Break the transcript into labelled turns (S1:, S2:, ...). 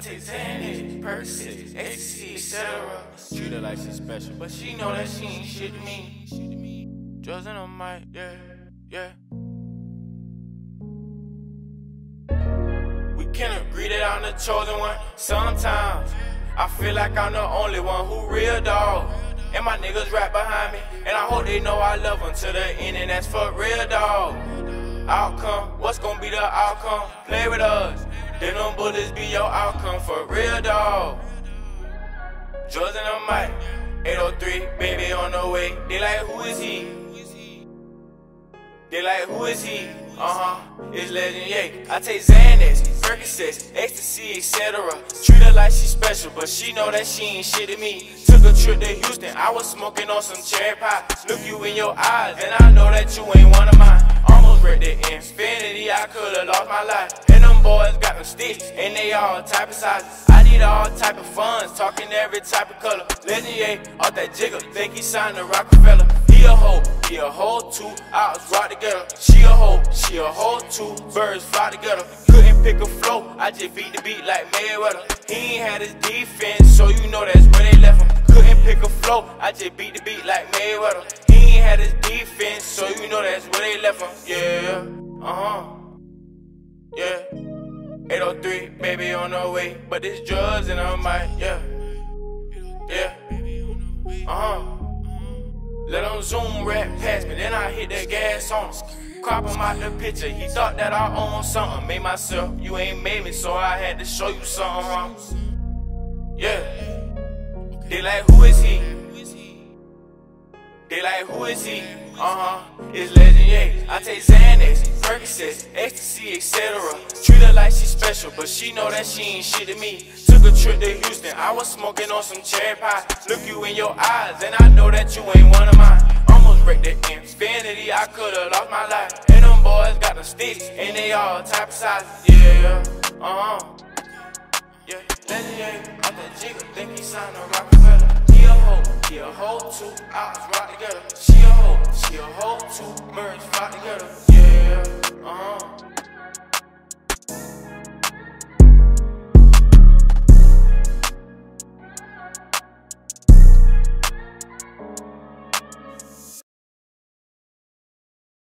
S1: take Xanax, Percocet, ecstasy, etc.
S2: Treat her like she's special.
S1: But she know that she ain't shit to me. Drugs in her mic, yeah, yeah. We can agree that I'm the chosen one. Sometimes I feel like I'm the only one who real dog. And my niggas right behind me. And I hope they know I love them to the end, and that's for real dog. Outcome, what's gonna be the outcome? Play with us. Then them bullets be your outcome for real dog. Drugs in the mic. 803, baby on the way. They like, who is he? They like, who is he? Uh-huh, it's Legend Yae. I take Xanax, Percocet, ecstasy, etc. Treat her like she special, but she know that she ain't shit to me. Took a trip to Houston, I was smoking on some cherry pie. Look you in your eyes, and I know that you ain't one of mine. Almost read the infinity, I could've lost my life. Sticks, and they all type of sizes. I need all type of funds, talking every type of color. Legend off that Jigga, think he signed the Roc-A-Fella. He a hoe, he a hoe too. I was rock together. She a hoe, she a hoe too. Birds fly together. Couldn't pick a flow, I just beat the beat like Mayweather. He ain't had his defense, so you know that's where they left him. Couldn't pick a flow, I just beat the beat like Mayweather. He ain't had his defense, so you know that's where they left him. Yeah, uh huh. Yeah. 803, baby on the way. But this drugs in her mind, yeah. Yeah. Uh huh. Let him zoom right past me, then I hit the gas on him. Crop him out the picture, he thought that I owned something. Made myself, you ain't made me, so I had to show you something wrong. Yeah. They like, who is? They like, who is he? Uh-huh, it's Legend. I take Xanax, Percocet, ecstasy, etc. Treat her like she special, but she know that she ain't shit to me. Took a trip to Houston, I was smoking on some cherry pie. Look you in your eyes, and I know that you ain't one of mine. Almost wrecked the Infiniti, I could've lost my life. And them boys got the sticks, and they all type of sizes. Yeah, uh-huh. Yeah, Legend off that Jigga, think he signed a Roc-A-Fella. Hoe, he a hoe too. I was rock together. She a hoe, she a hoe too. Birds